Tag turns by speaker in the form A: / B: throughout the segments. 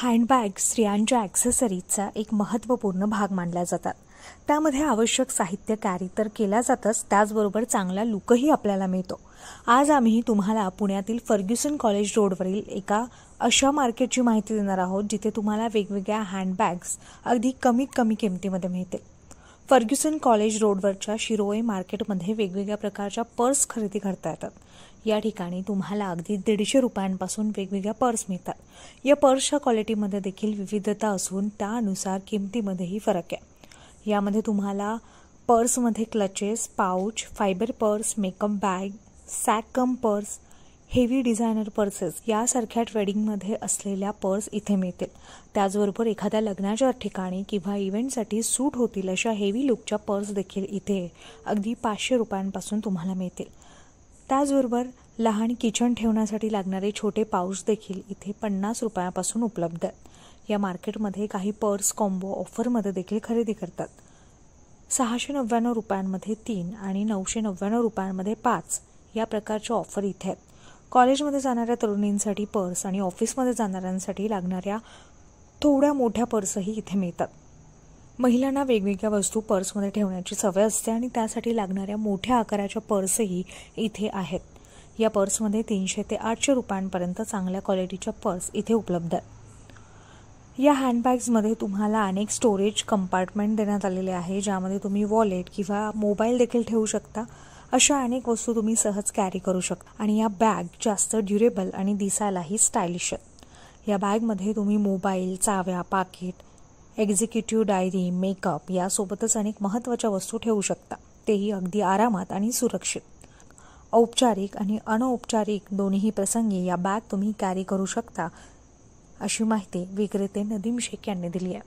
A: Handbag स्त्रियांच्या ॲक्सेसरीजचा एक महत्त्वपूर्ण भाग मानल्या जातात. त्यामध्ये आवश्यक साहित्य कॅरी तर केला जातच त्याचबरोबर चांगला लुकही आपल्याला मिळतो. आज आम्ही तुम्हाला पुण्यातील फर्ग्युसन कॉलेज रोडवरील एका अशा मार्केटची माहिती देणार आहोत जिथे तुम्हाला वेगवेगळ्या हँडबॅग्स अगदी कमीत कमी किमतीमध्ये मिळतील. फर्ग्युसन कॉलेज रोडवरच्या शिरोळे मार्केटमध्ये वेगवेगळ्या प्रकारच्या पर्स खरेदी करता येतात. या ठिकाणी तुम्हाला अगदी दीडशे रुपयांपासून वेगवेगळ्या पर्स मिळतात. या पर्सच्या क्वालिटीमध्ये देखील विविधता असून त्यानुसार किमतीमध्येही फरक आहे. यामध्ये तुम्हाला पर्समध्ये clutches pouch fibre purse makeup bag sack cum purse heavy designer purses यासारख्या ट्रेडिंगमध्ये असलेल्या पर्स इथे मिळतील. त्याचबरोबर एखाद्या लग्नाच्या ठिकाणी किंवा इव्हेंटसाठी सूट होतील अशा हेवी लुकच्या पर्स देखील इथे अगदी पाचशे रुपयांपासून तुम्हाला मिळतील. त्याचबरोबर लहान किचन ठेवण्यासाठी लागणारे छोटे पाऊच देखील इथे पन्नास रुपयापासून उपलब्ध आहेत. या मार्केटमध्ये काही पर्स कॉम्बो ऑफरमध्ये देखील खरेदी करतात. सहाशे नव्याण्णव रुपयांमध्ये तीन आणि नऊशे नव्याण्णव रुपयांमध्ये पाच या प्रकारच्या ऑफर इथे आहेत. कॉलेजमध्ये जाणाऱ्या तरुणींसाठी पर्स आणि ऑफिसमध्ये जाणाऱ्यांसाठी लागणाऱ्या थोड्या मोठ्या पर्सही इथे मिळतात. महिलांना वेगवेगळ्या वस्तू पर्समध्ये ठेवण्याची सवय असते आणि त्यासाठी लागणाऱ्या मोठ्या आकाराच्या पर्सही इथे आहेत. या पर्समध्ये तीनशे ते आठशे रुपयांपर्यंत चांगल्या क्वालिटीच्या पर्स इथे उपलब्ध आहेत. या हँडबॅग्समध्ये तुम्हाला अनेक स्टोरेज कंपार्टमेंट देण्यात आलेले आहे ज्यामध्ये तुम्ही वॉलेट किंवा मोबाईल देखील ठेवू शकता. अशा अनेक वस्तू तुम्ही सहज कॅरी करू शकता. आणि या बॅग जास्त ड्युरेबल आणि दिसायलाही स्टायलिश आहेत. या बॅगमध्ये तुम्ही मोबाईल चाव्या पाकिट एक्झिक्युटिव्ह डायरी मेकअप यासोबतच अनेक महत्त्वाच्या वस्तू ठेवू शकता. तेही अगदी आरामात आणि सुरक्षित. औपचारिक आणि अनौपचारिक दोन्ही प्रसंगी या बॅग तुम्ही कॅरी करू शकता अशी माहिती विक्रेते नदीम शेख यांनी दिली आहे.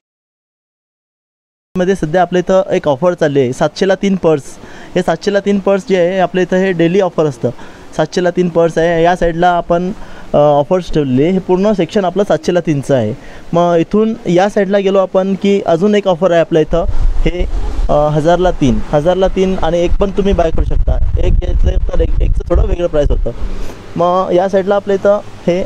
B: मध्ये सध्या आपल्या इथं एक ऑफर चालली आहे. सातशेला तीन पर्स हे सातशेला तीन पर्स जे आहे आपल्या इथं हे डेली ऑफर असतं. सातशेला तीन पर्स आहे. या साईडला आपण ऑफर्स ठेवलेले हे पूर्ण सेक्शन आपलं सातशेला तीनचं आहे. मग इथून या साईडला गेलो आपण की अजून एक ऑफर आहे आपल्या इथं. हे हजारला तीन. हजारला तीन आणि एक पण तुम्ही बाय करू शकता. एक घेतलं तर एक एकचं थोडं वेगळं प्राईस होतं. मग या साईडला आपल्या इथं हे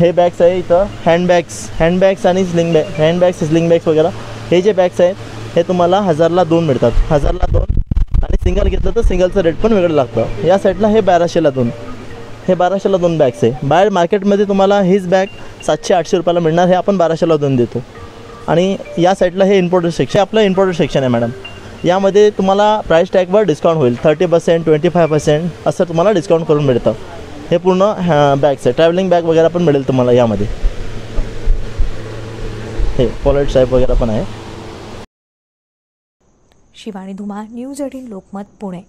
B: हे बॅग्स आहे इथं. हँडबॅग्स हँडबॅग्स आणि sling bag handbags sling bags वगैरे. हे जे बॅग्स आहेत हे तुम्हाला हजारला दोन मिळतात. हजारला दोन सिंगल घेतलं तर सिंगलचं रेट पण वेगळं लागतं. या साईडला हे बाराशेला दोन. हे बाराशेला दोन बॅग्स आहे. बाहेर मार्केटमध्ये तुम्हाला हीच बॅग सातशे आठशे रुपयाला मिळणार हे आपण बाराशेला दोन देतो. आणि या साईडला हे इम्पोर्टेड सेक्शन आपलं इम्पोर्टेड सेक्शन आहे मॅडम यामध्ये तुम्हाला प्राईस टॅगवर डिस्काउंट होईल. Thirty percent twenty five percent असं तुम्हाला डिस्काउंट करून मिळतं. हे पूर्ण बॅग्स आहे. ट्रॅव्हलिंग बॅग वगैरे पण मिळेल तुम्हाला यामध्ये. हे पॉलेट टाईप वगैरे पण आहे.
A: Shivani Dhuma news eighteen Lokmat Pune.